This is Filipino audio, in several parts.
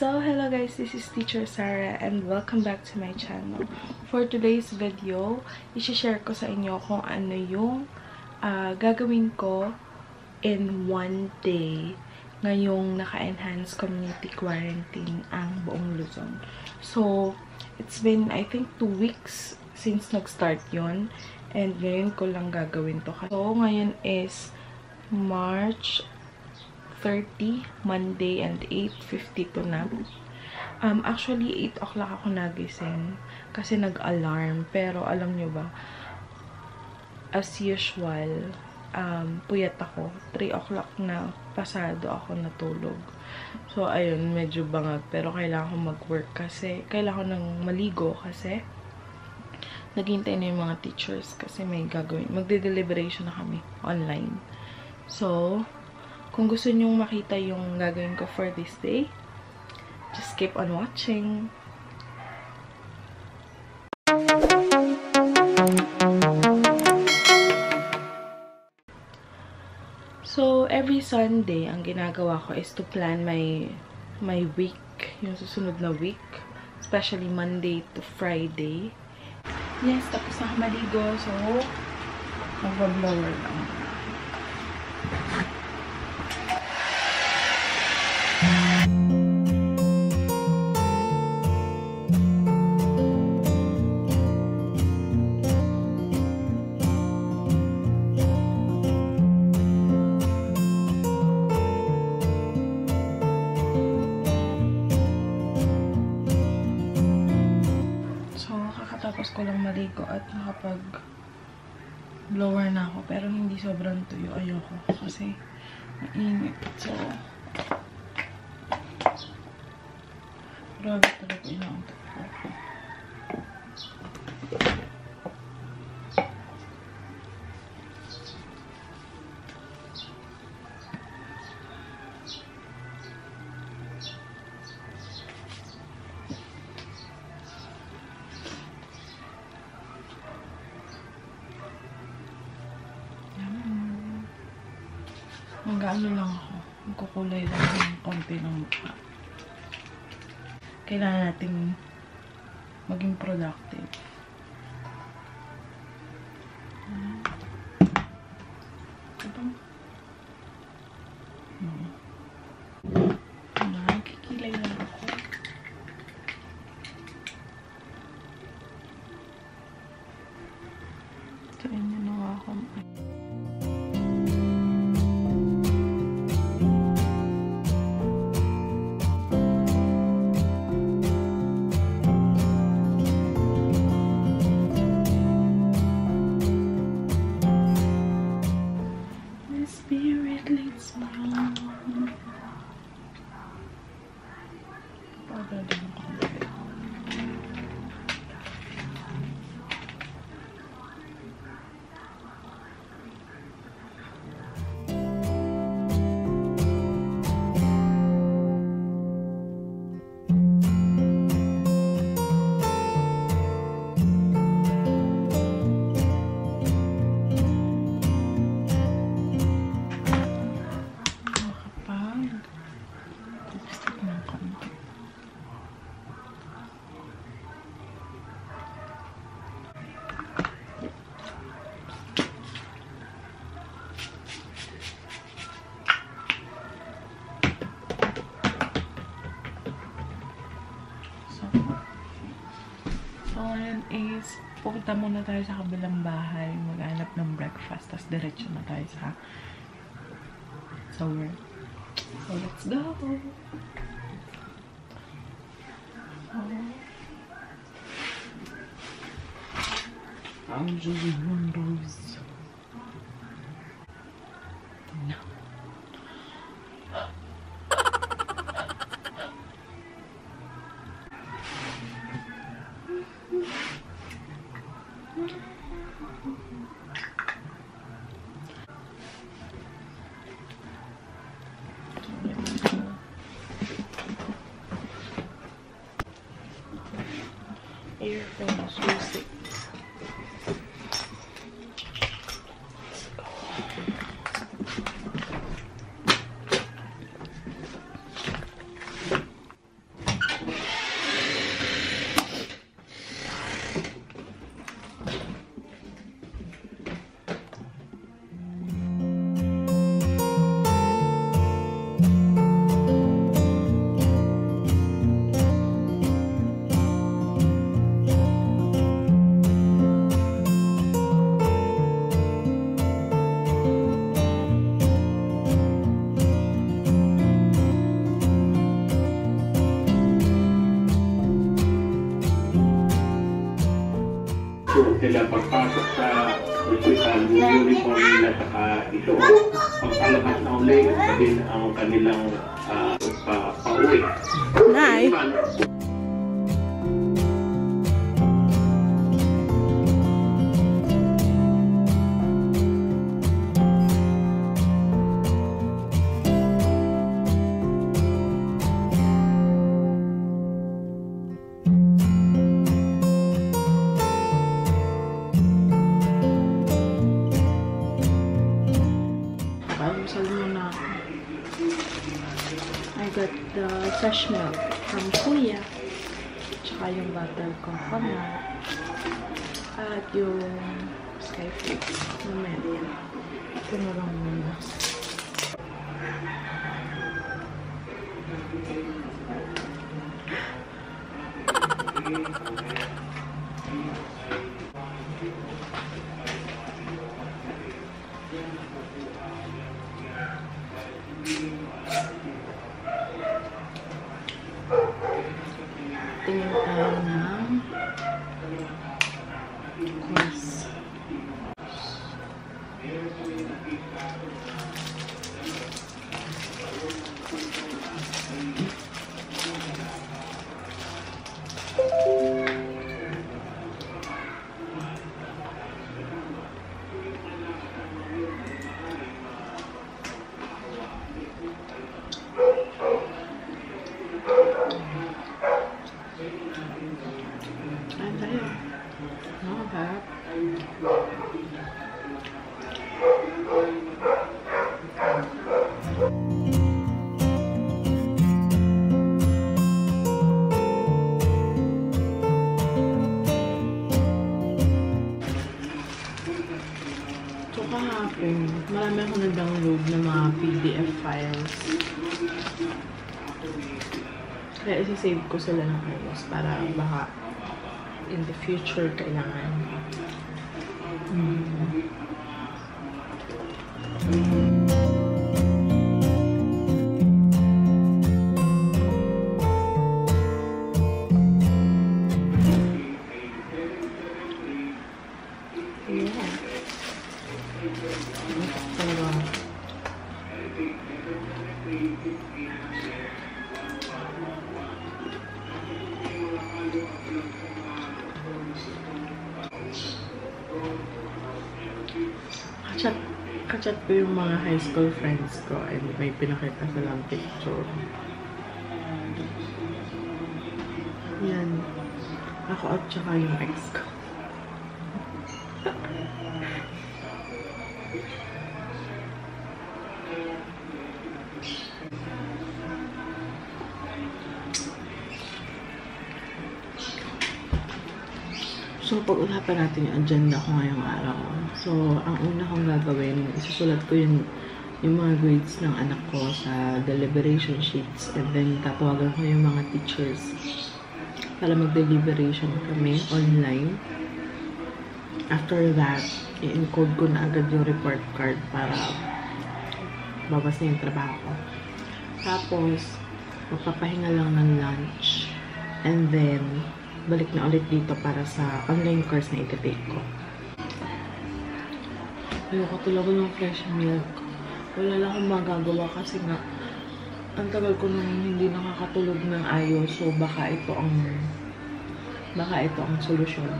So, hello guys, this is Teacher Sarah and welcome back to my channel. For today's video, isi-share ko sa inyo kung ano yung uh, gagawin ko in one day ngayong naka-enhance community quarantine ang buong Luzon. So, it's been, I think, two weeks since nag-start yon And ngayon ko lang gagawin to. So, ngayon is March 30, Monday, and 8.52 na. Um, actually, 8 o'clock ako nagising kasi nag-alarm. Pero alam nyo ba, as usual, um, puyat ako. 3 o'clock na pasado ako natulog. So, ayun, medyo bangag. Pero kailangan ko mag-work kasi, kailangan ko nang maligo kasi naghintay na yung mga teachers kasi may gagawin. Magde-deliberation na kami online. So, kung gusto nyong makita yung gagawin ko for this day, just keep on watching. So, every Sunday, ang ginagawa ko is to plan my my week, yung susunod na week. Especially Monday to Friday. Yes, tapos na maligo. So, mag-blower lang. Ko at nakapag blower na ako. Pero hindi sobrang tuyo. Ayoko. Kasi mainit. So, grabe talaga Mag-ano lang ako. Magkukulay lang ng konti ng mukha. Kailangan natin maging productive. Pupunta muna tayo sa kabilang bahay, maghanap ng breakfast, tapos diretso na tayo sa sa work. So, let's go! Oh. I'm just windows. No. Here, famous music. Sila pagpasok sa ospital, yung uniform nila saka isuot. Pagpalabas na uli, din ang kanilang ah, pa, pauwi. Nay. Man, Palusal muna. I got the fresh milk from Kuya. Tsaka yung butter coconut. At yung skyflakes. Mamaya. Ito na lang muna. Kaya isi-save ko sila ng ayos para baka in the future kailangan. Mm. Yeah. School friends ko and may pinakita silang picture. Yan. Ako at saka yung ex ko. So, pag-usapan natin yung agenda ko ngayong araw. So, ang una kong gagawin, isusulat ko yung, yung mga grades ng anak ko sa deliberation sheets and then tatawagan ko yung mga teachers para mag-deliberation kami online. After that, i-encode ko na agad yung report card para babas na yung trabaho ko. Tapos, magpapahinga lang ng lunch. And then, balik na ulit dito para sa online course na iti-take ko. Ayoko talaga ng fresh milk. Wala lang akong magagawa kasi nga ang tagal ko nang hindi nakakatulog ng ayos so baka ito ang baka ito ang solusyon.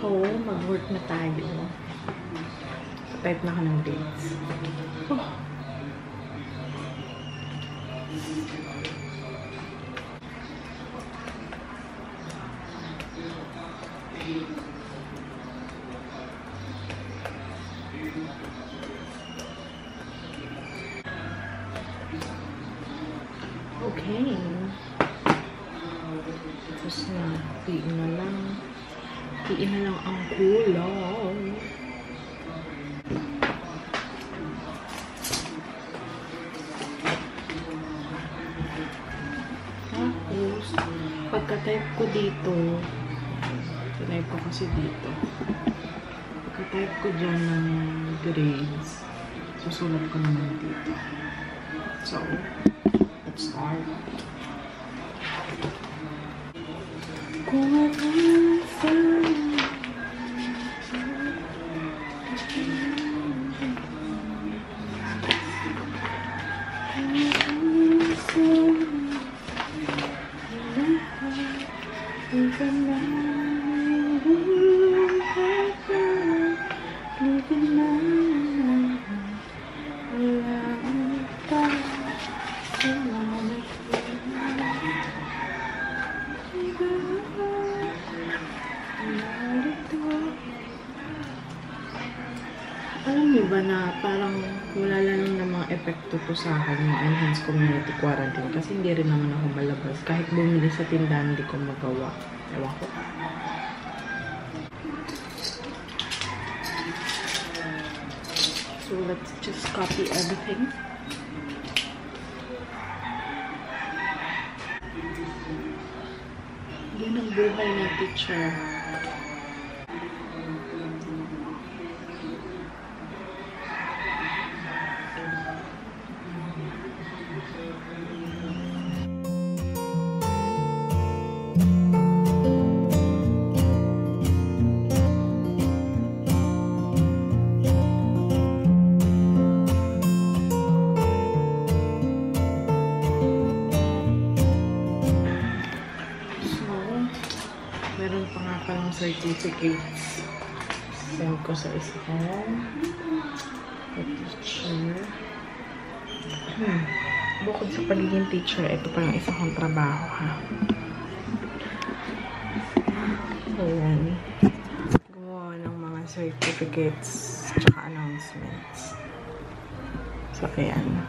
So, mag-work na tayo. Type na ka ng dates. Oh. Okay. Tapos na, tiin na lang. Tiin na lang ang kulay. Tapos, pagka-type ko dito, type ko kasi dito. Pagka-type ko dyan ng grades, susulat ko naman dito. So, let's start. To sa akin yung enhanced community quarantine kasi hindi rin naman ako malabas. Kahit bumili sa tindahan, hindi ko magawa. Ewan ko. So let's just copy everything. Yan ang buhay ng teacher. Certificates. Send ko sa isa ko. Teacher. Hmm. Bukod sa pagiging teacher, ito pa yung isa kong trabaho, ha? Ayan. Gumawa ng mga certificates tsaka announcements. So, ayan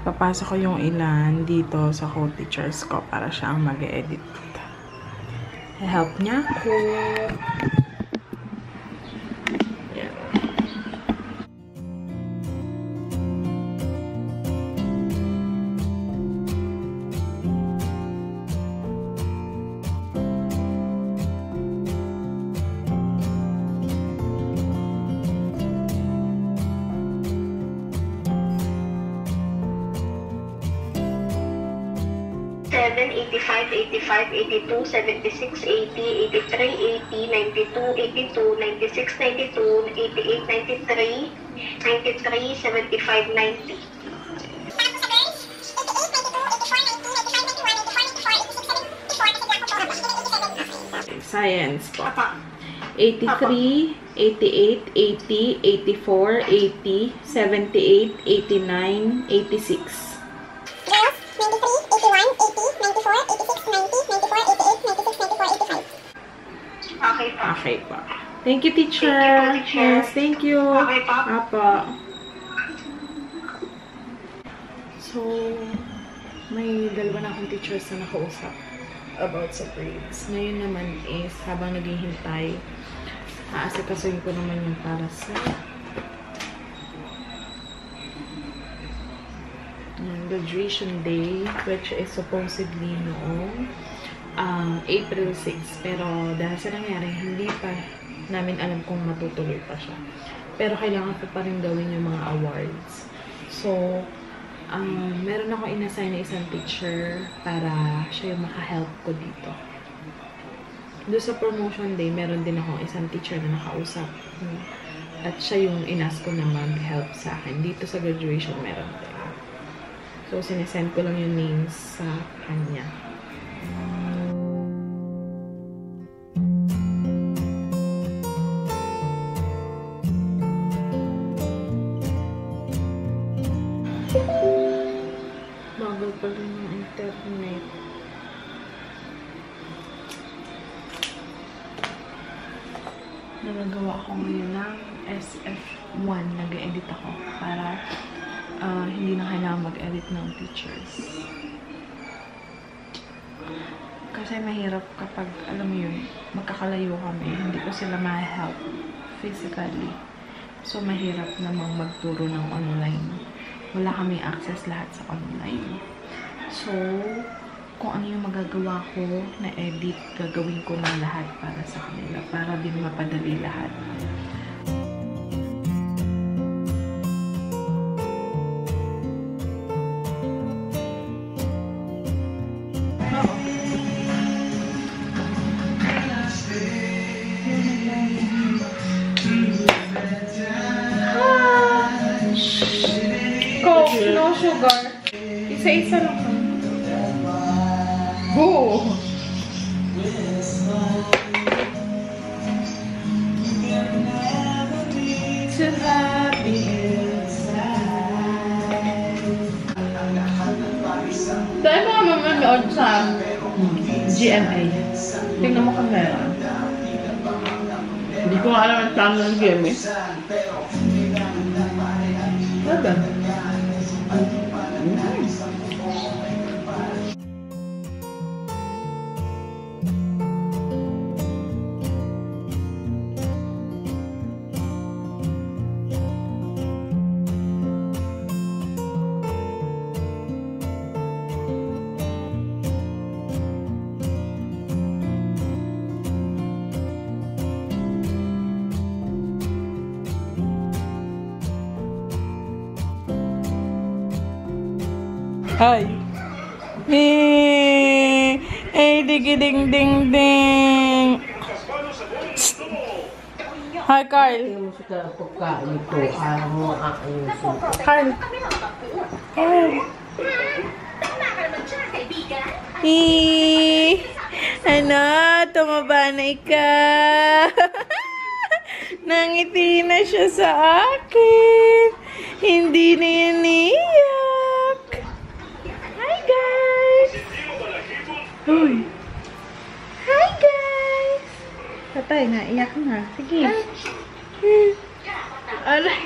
papasok ko yung ilan dito sa co-teachers ko para siya ang mag-edit. Help niya ako. 82, 76, 80, 83, 80, 92, 82, 96, 92, 88, 93, 93, 75, 90. Science po. 83, 88, 80, 84, 80, 78, 89, 86. Thank you, teacher. Thank you teacher. Yes, thank you. Okay po. Apo. So, may dalawa na akong teachers na nakausap about sa grades. Ngayon naman is, habang naghihintay, aasikasuhin ko naman yung para sa graduation day, which is supposedly noong um, April 6. Pero dahil sa nangyari, hindi pa namin alam kung matutuloy pa siya. Pero kailangan ko pa rin gawin yung mga awards. So, um, meron ako inassign na isang teacher para siya yung maka-help ko dito. Doon sa promotion day, meron din ako isang teacher na nakausap. At siya yung inas ko na mag-help sa akin. Dito sa graduation, meron din. So, sinesend ko lang yung names sa kanya. Bagal rin yung internet. Nagagawa ako ngayon ng SF1. Nag-edit ako para ah, hindi na kailangan mag-edit ng teachers. Kasi mahirap kapag, alam mo yun, magkakalayo kami, hindi ko sila ma-help physically. So, mahirap namang magturo ng online. Wala kami access lahat sa online. So, kung ano yung magagawa ko na edit, gagawin ko ng lahat para sa kanila, para din mapadali lahat. Ah, Coke, no sugar. Isa-isa lang happy Dahil mga mamanood sa GMA. Tingnan mo kamera. Hindi ko alam ang channel ng GMA. Sabi. Hi. Me. Hey, digi ding ding ding. Hi, Carl. Carl. Carl. Hi. Ano? Tumaba na ikaw. Nangiti na siya sa akin. Hindi na yan iyak. Hi, guys. Uy. Hi, guys. Patay na. Iyak na. Sige. Hmm. Aray.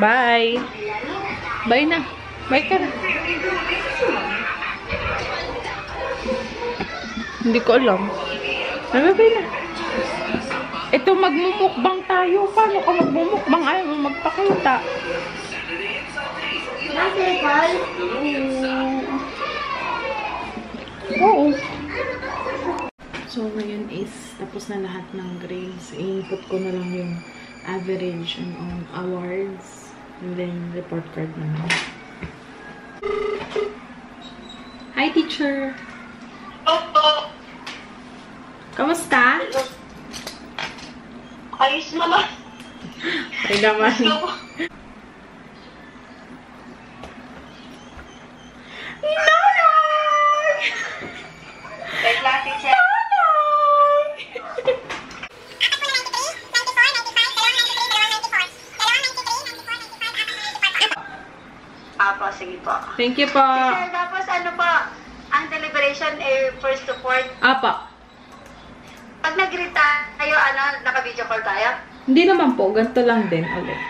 Bye. Bye na. Bye ka na. Hindi ko alam. Bye-bye na. Ito, magmumukbang tayo. Paano ka magmumukbang? Ayaw mo magpakita. Oo. So, ngayon is tapos na lahat ng grades. I-input ko na lang yung average and on awards. And then, report card naman. Hi, teacher! Opo. Kamusta? Ayos naman. Ay naman. Nanay! May klase siya. Apo, sige po. Thank you po. Sir, tapos ano po, ang deliberation eh, first to fourth. Apa. Pag nag-greet tayo, ano, naka-video call tayo? Hindi naman po. Ganito lang din ulit.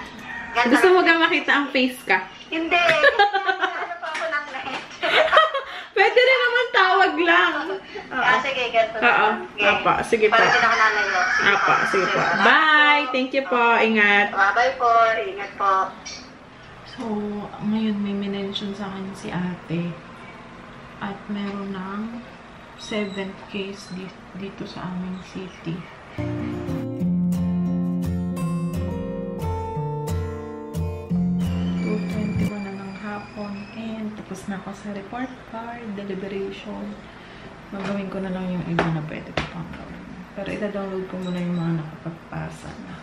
Ganun. Gusto mo ga makita ang face ka? Hindi. ano pa ako ng net? Pwede rin naman tawag lang. Ah, sige, ganito na Oo. Okay. Apa. Sige po. Para din ako. Sige Apa. Sige po. Bye! Thank you po. Ingat. Bye-bye po. Ingat po. So, ngayon may minention sa akin si ate. At meron ng 7th case di- dito sa aming city. tapos na ako sa report card, deliberation. Magawin ko na lang yung iba na pwede ko pang gawin. Pero ita-download ko muna yung mga nakapagpasa na.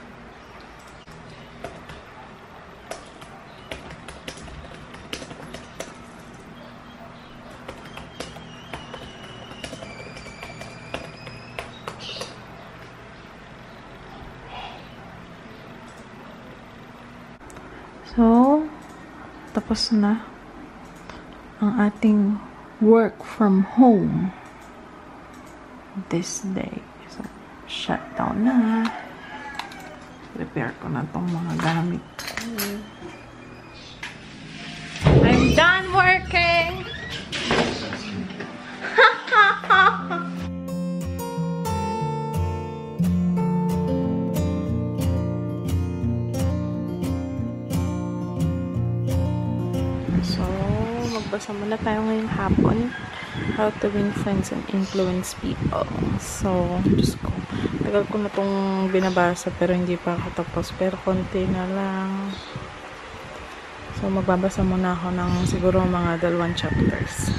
So, tapos na ang ating work from home this day. So, shutdown na. Prepare ko na tong mga gamit. Magbabasa muna tayo ngayong hapon. How to win friends and influence people. So, Diyos ko. Tagal ko na itong binabasa pero hindi pa ako tapos. Pero konti na lang. So, magbabasa muna ako ng siguro mga dalawang chapters.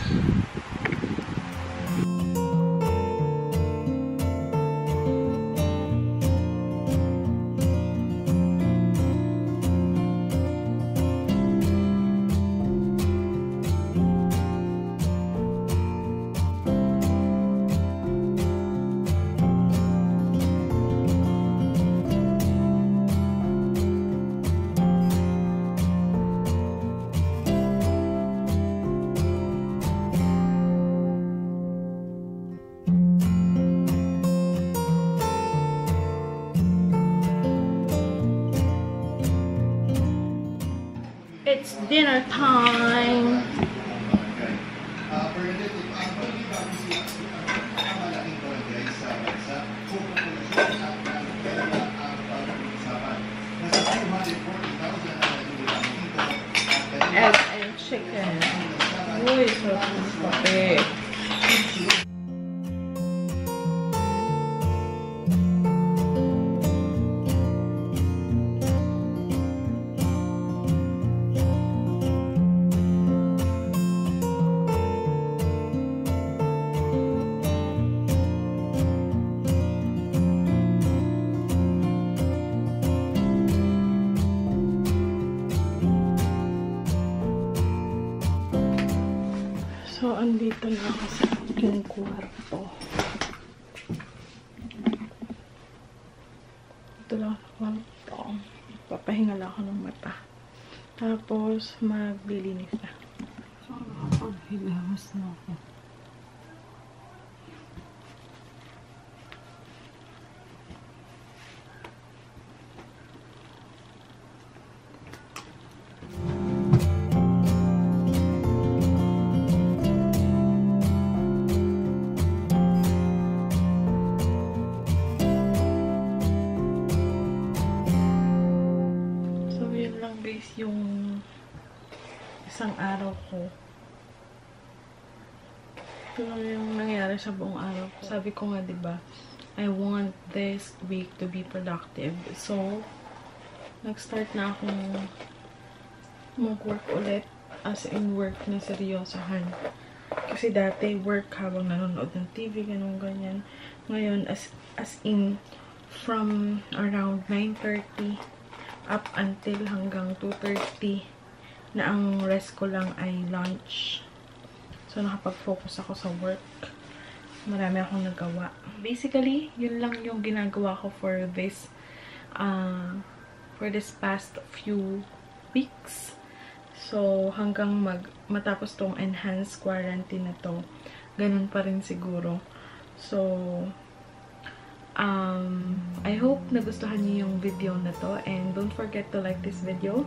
Dinner time! Tapos, maglilinis na. So, nakapaghilawas na ako. Yung isang araw ko. Ito yung nangyari sa buong araw ko. Sabi ko nga, di ba, I want this week to be productive. So, nag-start na akong mag-work ulit as in work na seryosohan. Kasi dati, work habang nanonood ng TV, ganun ganyan. Ngayon, as, as in, from around 9.30 up until hanggang 2.30 na ang rest ko lang ay lunch. So, nakapag-focus ako sa work. Marami akong nagawa. Basically, yun lang yung ginagawa ko for this uh, for this past few weeks. So, hanggang mag matapos tong enhanced quarantine na to, ganun pa rin siguro. So, Um, I hope nagustuhan niyo yung video na to and don't forget to like this video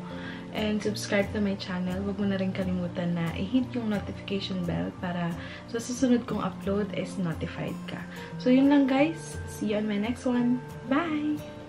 and subscribe to my channel. Huwag mo na rin kalimutan na i-hit yung notification bell para sa susunod kong upload is notified ka. So, yun lang guys. See you on my next one. Bye!